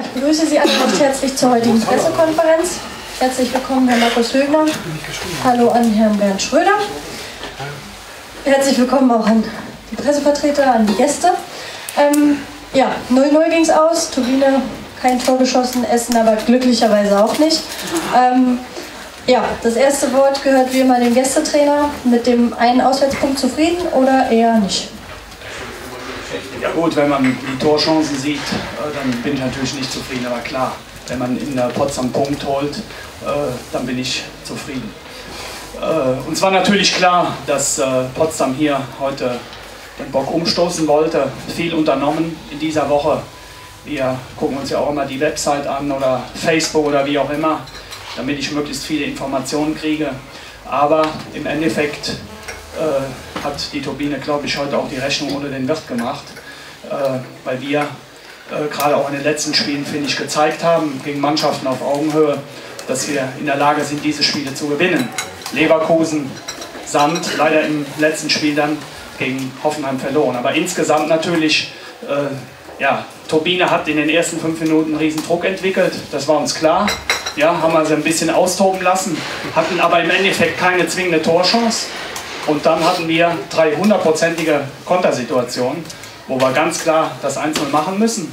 ich begrüße Sie alle recht herzlich zur heutigen Pressekonferenz. Herzlich willkommen, Herr Markus Högner. Hallo an Herrn Bernd Schröder. Herzlich willkommen auch an die Pressevertreter, an die Gäste. Ähm, ja, 0-0 ging es aus. Turbine kein Tor geschossen, Essen aber glücklicherweise auch nicht. Ähm, ja, das erste Wort gehört wie immer dem Gästetrainer. Mit dem einen Auswärtspunkt zufrieden oder eher nicht? Ja gut, wenn man die Torchancen sieht, äh, dann bin ich natürlich nicht zufrieden, aber klar, wenn man in der Potsdam Punkt holt, äh, dann bin ich zufrieden. Äh, uns war natürlich klar, dass Potsdam hier heute den Bock umstoßen wollte, viel unternommen in dieser Woche. Wir gucken uns ja auch immer die Website an oder Facebook oder wie auch immer, damit ich möglichst viele Informationen kriege. Aber im Endeffekt äh, hat die Turbine, glaube ich, heute auch die Rechnung ohne den Wirt gemacht, weil wir äh, gerade auch in den letzten Spielen, finde ich, gezeigt haben, gegen Mannschaften auf Augenhöhe, dass wir in der Lage sind, diese Spiele zu gewinnen. Leverkusen, Sand, leider im letzten Spiel dann gegen Hoffenheim verloren. Aber insgesamt natürlich, äh, ja, Turbine hat in den ersten fünf Minuten einen riesen Druck entwickelt, das war uns klar. Ja, haben wir sie ein bisschen austoben lassen, hatten aber im Endeffekt keine zwingende Torchance. Und dann hatten wir drei hundertprozentige Kontersituationen, wo wir ganz klar das Einzelne machen müssen.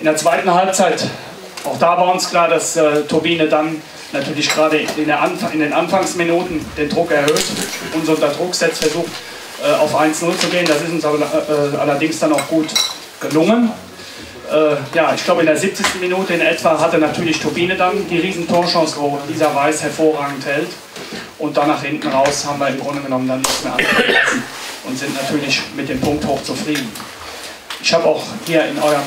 In der zweiten Halbzeit, auch da war uns klar, dass äh, Turbine dann natürlich gerade in, in, den Anfangsminuten den Druck erhöht, uns unter Druck setzt, versucht äh, auf 1-0 zu gehen. Das ist uns aber, äh, allerdings dann auch gut gelungen. Äh, ja, ich glaube in der 70. Minute in etwa hatte natürlich Turbine dann die riesen Torchance, wo dieser Weiß hervorragend hält. Und dann nach hinten raus haben wir im Grunde genommen dann nichts mehr angelassen und sind natürlich mit dem Punkt hoch zufrieden. Ich habe auch hier in eurem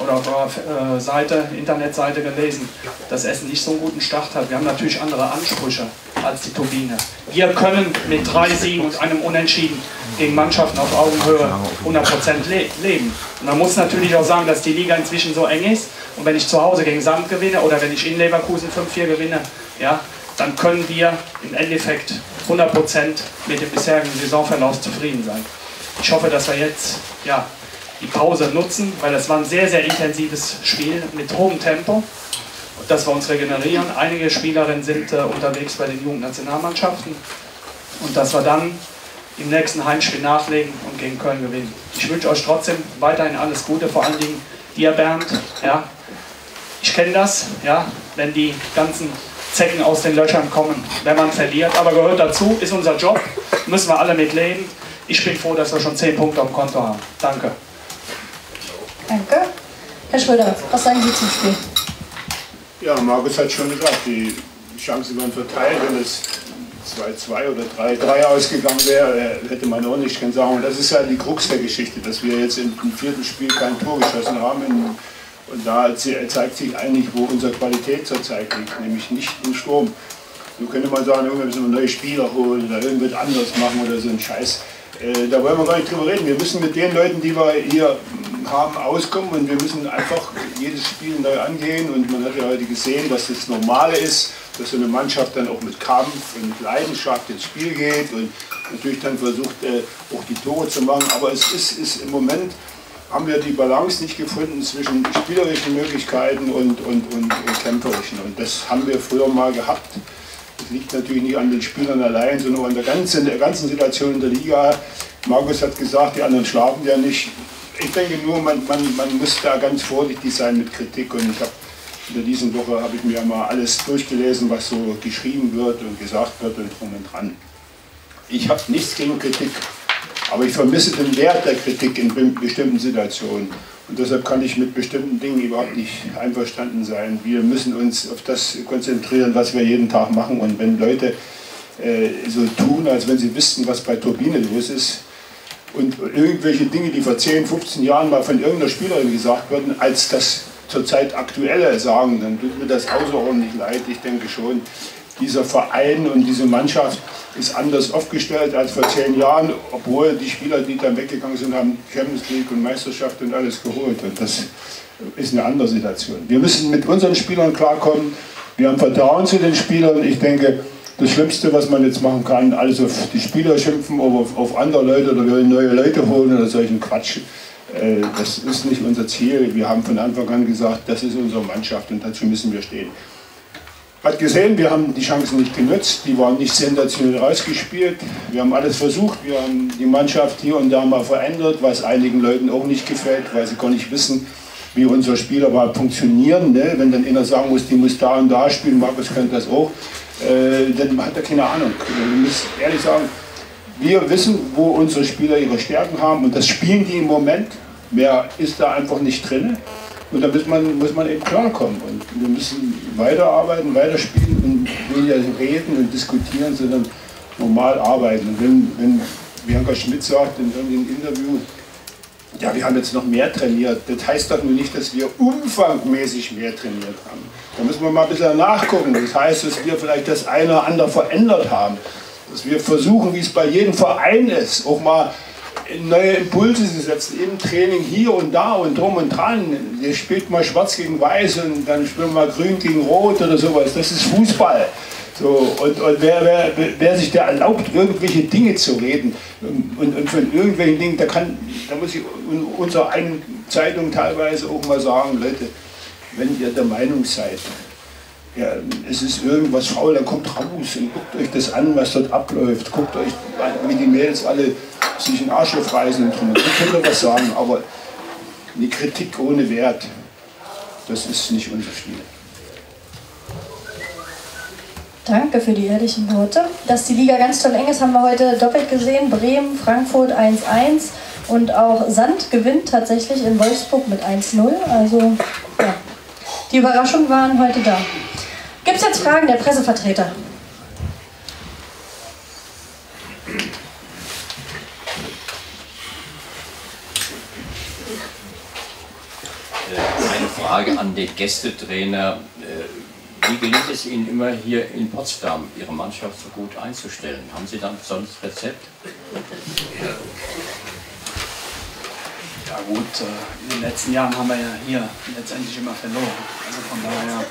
oder auf eurer äh, Seite, Internetseite gelesen, dass Essen nicht so einen guten Start hat. Wir haben natürlich andere Ansprüche als die Turbine. Wir können mit drei Siegen und einem Unentschieden gegen Mannschaften auf Augenhöhe 100% le leben. Und man muss natürlich auch sagen, dass die Liga inzwischen so eng ist. Und wenn ich zu Hause gegen Sand gewinne oder wenn ich in Leverkusen 5-4 gewinne, ja, dann können wir im Endeffekt 100% mit dem bisherigen Saisonverlauf zufrieden sein. Ich hoffe, dass wir jetzt ja, die Pause nutzen, weil das war ein sehr, sehr intensives Spiel mit hohem Tempo, dass wir uns regenerieren. Einige Spielerinnen sind äh, unterwegs bei den Jugendnationalmannschaften und dass wir dann im nächsten Heimspiel nachlegen und gegen Köln gewinnen. Ich wünsche euch trotzdem weiterhin alles Gute, vor allen Dingen dir Bernd. Ja. Ich kenne das, ja, wenn die ganzen Zecken aus den Löchern kommen, wenn man verliert, aber gehört dazu, ist unser Job, müssen wir alle mit leben. Ich bin froh, dass wir schon 10 Punkte am Konto haben. Danke. Danke. Herr Schröder, was sagen Sie zum Spiel? Ja, Markus hat schon gesagt, die Chancen waren verteilt. Wenn es 2-2 oder 3-3 ausgegangen wäre, hätte man auch nicht können sagen. Und das ist ja die Krux der Geschichte, dass wir jetzt im vierten Spiel kein Tor geschossen haben. Und da zeigt sich eigentlich, wo unsere Qualität zurzeit liegt, nämlich nicht im Sturm. So könnte man sagen, wir müssen neue Spieler holen oder irgendwas anderes machen oder so ein Scheiß. Äh, da wollen wir gar nicht drüber reden. Wir müssen mit den Leuten, die wir hier haben, auskommen und wir müssen einfach jedes Spiel neu angehen. Und man hat ja heute gesehen, dass das Normale ist, dass so eine Mannschaft dann auch mit Kampf und mit Leidenschaft ins Spiel geht und natürlich dann versucht, äh, auch die Tore zu machen. Aber es ist, ist im Moment haben wir die Balance nicht gefunden zwischen spielerischen Möglichkeiten und, und, und, und kämpferischen. Und das haben wir früher mal gehabt. Das liegt natürlich nicht an den Spielern allein, sondern an der ganzen, der ganzen Situation in der Liga. Markus hat gesagt, die anderen schlafen ja nicht. Ich denke nur, man, man, man muss da ganz vorsichtig sein mit Kritik. Und ich habe in dieser Woche habe ich mir mal alles durchgelesen, was so geschrieben wird und gesagt wird und drum und dran. Ich habe nichts gegen Kritik. Aber ich vermisse den Wert der Kritik in bestimmten Situationen. Und deshalb kann ich mit bestimmten Dingen überhaupt nicht einverstanden sein. Wir müssen uns auf das konzentrieren, was wir jeden Tag machen. Und wenn Leute äh, so tun, als wenn sie wüssten, was bei Turbine los ist, und irgendwelche Dinge, die vor 10, 15 Jahren mal von irgendeiner Spielerin gesagt wurden, als das zurzeit aktuelle sagen, dann tut mir das außerordentlich leid. Ich denke schon, dieser Verein und diese Mannschaft ist anders aufgestellt als vor zehn Jahren, obwohl die Spieler, die dann weggegangen sind, haben Champions League und Meisterschaft und alles geholt. Und das ist eine andere Situation. Wir müssen mit unseren Spielern klarkommen. Wir haben Vertrauen zu den Spielern. Ich denke, das Schlimmste, was man jetzt machen kann, alles auf die Spieler schimpfen oder auf, auf andere Leute oder neue Leute holen oder solchen Quatsch. Äh, das ist nicht unser Ziel. Wir haben von Anfang an gesagt, das ist unsere Mannschaft und dazu müssen wir stehen. Hat gesehen, wir haben die Chancen nicht genutzt, die waren nicht sensationell rausgespielt. Wir haben alles versucht, wir haben die Mannschaft hier und da mal verändert, was einigen Leuten auch nicht gefällt, weil sie gar nicht wissen, wie unsere Spieler überhaupt funktionieren. Ne? Wenn dann einer sagen muss, die muss da und da spielen, Markus könnte das auch, äh, dann hat er keine Ahnung. Ich muss ehrlich sagen, wir wissen, wo unsere Spieler ihre Stärken haben und das spielen die im Moment. Mehr ist da einfach nicht drin. Und da muss man, muss man eben klarkommen. Und wir müssen weiterarbeiten, weiterspielen und weniger reden und diskutieren, sondern normal arbeiten. Und wenn, wenn Bianca Schmidt sagt in irgendeinem Interview, ja, wir haben jetzt noch mehr trainiert. Das heißt doch nur nicht, dass wir umfangmäßig mehr trainiert haben. Da müssen wir mal ein bisschen nachgucken. Das heißt, dass wir vielleicht das eine oder andere verändert haben. Dass wir versuchen, wie es bei jedem Verein ist, auch mal neue Impulse zu setzen im Training hier und da und drum und dran. Ihr spielt mal schwarz gegen weiß und dann spielen wir mal grün gegen rot oder sowas. Das ist Fußball. So, und, und wer, wer, wer, sich da erlaubt, irgendwelche Dinge zu reden und, und von irgendwelchen Dingen, da, kann, da muss ich unserer einen Zeitung teilweise auch mal sagen, Leute, wenn ihr der Meinung seid, ja, es ist irgendwas faul, dann kommt raus und guckt euch das an, was dort abläuft. Guckt euch, wie die Mails alle sich in Arsch aufreißen und drum. Ich könnte was sagen, aber eine Kritik ohne Wert, das ist nicht unser Stil. Danke für die ehrlichen Worte. Dass die Liga ganz toll eng ist, haben wir heute doppelt gesehen. Bremen, Frankfurt 1-1 und auch Sand gewinnt tatsächlich in Wolfsburg mit 1-0. Also ja, die Überraschungen waren heute da. Gibt es jetzt Fragen der Pressevertreter? Eine Frage an den Gästetrainer. Äh, wie gelingt es Ihnen immer hier in Potsdam, Ihre Mannschaft so gut einzustellen? Haben Sie dann sonst Rezept? Ja gut, äh, in den letzten Jahren haben wir ja hier letztendlich immer verloren. Also von daher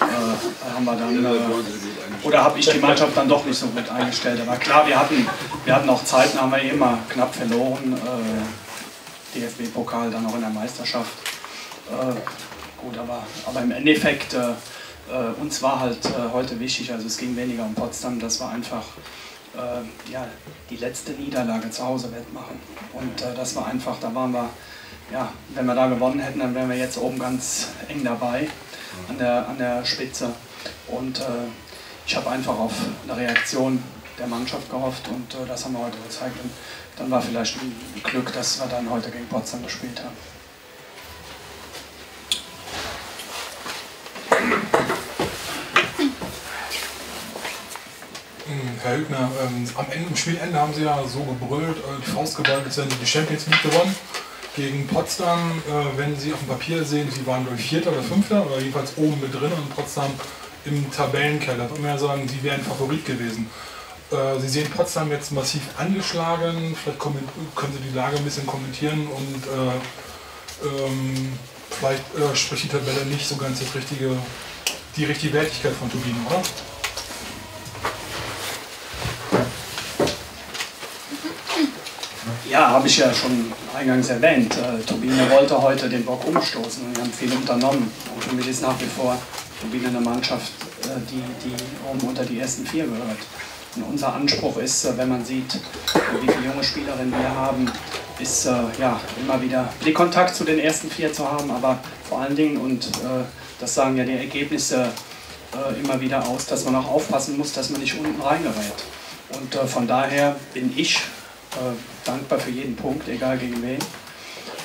äh, haben wir dann, äh, oder habe ich die Mannschaft dann doch nicht so gut eingestellt. Aber klar, wir hatten, wir hatten auch Zeiten, haben wir immer knapp verloren. Äh, DFB-Pokal, dann auch in der Meisterschaft. Äh, gut, aber, aber im Endeffekt, äh, uns war halt heute wichtig, also es ging weniger um Potsdam, das war einfach äh, ja, die letzte Niederlage zu Hause wettmachen. Und äh, das war einfach, da waren wir, ja, wenn wir da gewonnen hätten, dann wären wir jetzt oben ganz eng dabei an der, an der Spitze. Und äh, ich habe einfach auf eine Reaktion der Mannschaft gehofft und äh, das haben wir heute gezeigt. Und dann war vielleicht ein Glück, dass wir dann heute gegen Potsdam gespielt haben. Herr Hübner, ähm, am Ende, im Spielende haben Sie ja so gebrüllt, äh, die Faust geballt, als hätten die Champions League gewonnen. Gegen Potsdam, äh, wenn Sie auf dem Papier sehen, Sie waren durch Vierter oder Fünfter oder jedenfalls oben mit drin und Potsdam im Tabellenkeller. Ich würde mal sagen, Sie wären Favorit gewesen. Äh, Sie sehen Potsdam jetzt massiv angeschlagen. Vielleicht können Sie die Lage ein bisschen kommentieren und äh, ähm, vielleicht äh, spricht die Tabelle nicht so ganz das richtige, die richtige Wertigkeit von Turbinen, oder? Ja, habe ich ja schon eingangs erwähnt. Äh, Turbine wollte heute den Bock umstoßen und wir haben viel unternommen. Und für mich ist nach wie vor Turbine eine Mannschaft, äh, die, die oben unter die ersten vier gehört. Und unser Anspruch ist, äh, wenn man sieht, wie viele junge Spielerinnen wir haben, ist äh, ja immer wieder Blickkontakt zu den ersten vier zu haben, aber vor allen Dingen, und äh, das sagen ja die Ergebnisse immer wieder aus, dass man auch aufpassen muss, dass man nicht unten reingerät. Und von daher bin ich dankbar für jeden Punkt, egal gegen wen.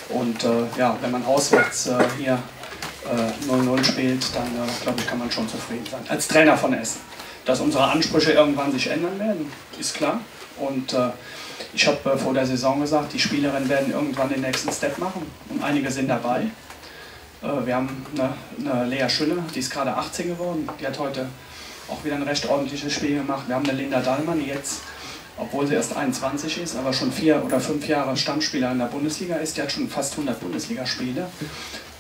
Und äh, ja, wenn man auswärts äh, hier 0-0 spielt, dann glaube ich, kann man schon zufrieden sein. Als Trainer von Essen. Dass unsere Ansprüche irgendwann sich ändern werden, ist klar. Und ich habe vor der Saison gesagt, die Spielerinnen werden irgendwann den nächsten Step machen. Und einige sind dabei. wir haben eine, eine Lea Schülle, die ist gerade 18 geworden. Die hat heute auch wieder ein recht ordentliches Spiel gemacht. Wir haben eine Linda Dallmann, die jetzt obwohl sie erst 21 ist, aber schon vier oder fünf Jahre Stammspieler in der Bundesliga ist. Die hat schon fast 100 Bundesligaspiele.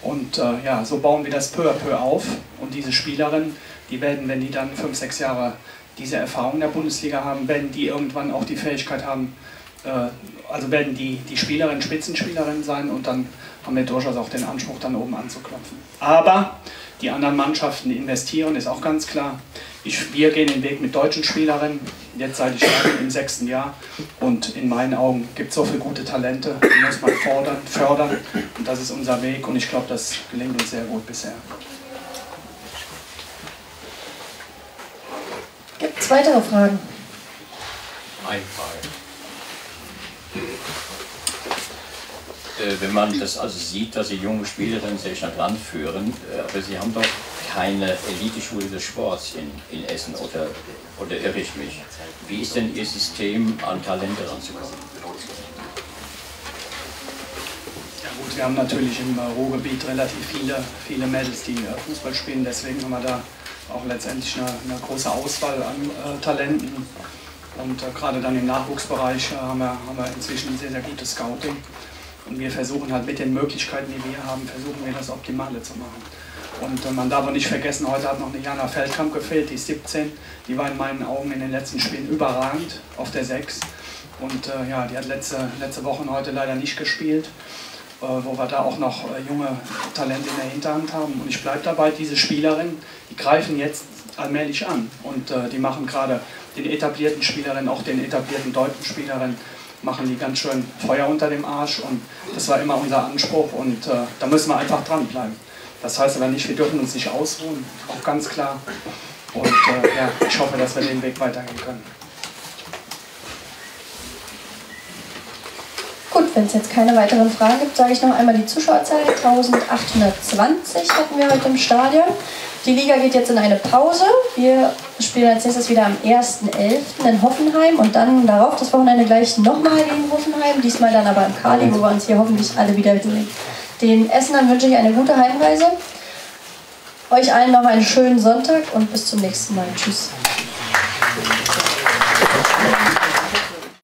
Und äh, ja, so bauen wir das peu à peu auf. Und diese Spielerinnen, die werden, wenn die dann fünf, sechs Jahre diese Erfahrung in der Bundesliga haben, werden die irgendwann auch die Fähigkeit haben, also werden die, die Spielerinnen Spitzenspielerinnen sein und dann haben wir durchaus auch den Anspruch, dann oben anzuklopfen. Aber die anderen Mannschaften investieren, ist auch ganz klar. Ich, wir gehen den Weg mit deutschen Spielerinnen, jetzt seit ich im sechsten Jahr. Und in meinen Augen gibt es so viele gute Talente, die muss man fordern, fördern. Und das ist unser Weg und ich glaube, das gelingt uns sehr gut bisher. Gibt es weitere Fragen? Eine Frage. Wenn man das also sieht, dass Sie junge Spielerinnen sehr stark ranführen, äh, aber Sie haben doch keine Eliteschule des Sports in, in Essen, oder, oder irre ich mich? Wie ist denn Ihr System, an Talente ranzukommen? Ja gut, wir haben natürlich im Ruhrgebiet relativ viele, viele Mädels, die äh, Fußball spielen, deswegen haben wir da auch letztendlich eine, eine große Auswahl an äh, Talenten. Und äh, gerade dann im Nachwuchsbereich äh, haben, wir, haben wir inzwischen ein sehr, sehr gutes Scouting. Und wir versuchen halt mit den Möglichkeiten, die wir haben, versuchen wir das Optimale zu machen. Und äh, man darf auch nicht vergessen, heute hat noch eine Jana Feldkamp gefehlt, die ist 17. Die war in meinen Augen in den letzten Spielen überragend auf der 6. Und äh, ja, die hat letzte, letzte Woche heute leider nicht gespielt, äh, wo wir da auch noch äh, junge Talente in der Hinterhand haben. Und ich bleibe dabei, diese Spielerinnen, die greifen jetzt allmählich an. Und äh, die machen gerade den etablierten Spielerinnen, auch den etablierten deutschen Spielerinnen, machen die ganz schön Feuer unter dem Arsch und das war immer unser Anspruch und äh, da müssen wir einfach dranbleiben. Das heißt aber nicht, wir dürfen uns nicht ausruhen, auch ganz klar. Und äh, ja, ich hoffe, dass wir den Weg weitergehen können. Wenn es jetzt keine weiteren Fragen gibt, sage ich noch einmal die Zuschauerzahl. 1820 hatten wir heute im Stadion. Die Liga geht jetzt in eine Pause. Wir spielen als nächstes wieder am 1.11. in Hoffenheim und dann darauf das Wochenende gleich nochmal gegen Hoffenheim. Diesmal dann aber im Kali, wo wir uns hier hoffentlich alle wieder sehen. Den Essenern wünsche ich eine gute Heimreise. Euch allen noch einen schönen Sonntag und bis zum nächsten Mal. Tschüss.